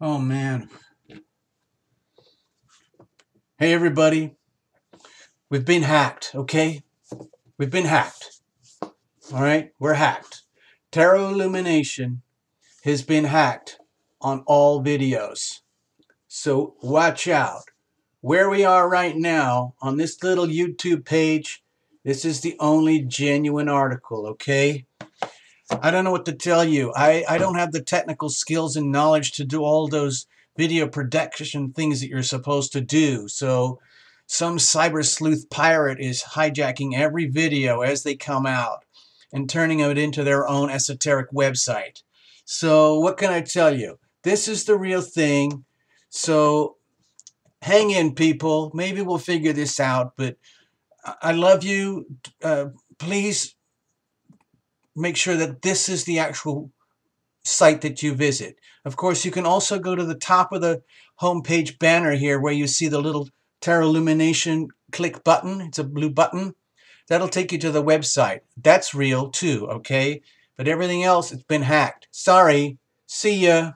Oh man. Hey everybody. We've been hacked, okay? We've been hacked. All right? We're hacked. Tarot Lumination has been hacked on all videos. So watch out. Where we are right now on this little YouTube page, this is the only genuine article, okay? I don't know what to tell you. I, I don't have the technical skills and knowledge to do all those video production things that you're supposed to do. So some cyber sleuth pirate is hijacking every video as they come out and turning it into their own esoteric website. So what can I tell you? This is the real thing. So hang in, people. Maybe we'll figure this out. But I love you. Uh, please make sure that this is the actual site that you visit. Of course, you can also go to the top of the homepage banner here where you see the little Tarot Lumination click button. It's a blue button. That'll take you to the website. That's real too, okay? But everything else, it's been hacked. Sorry. See ya.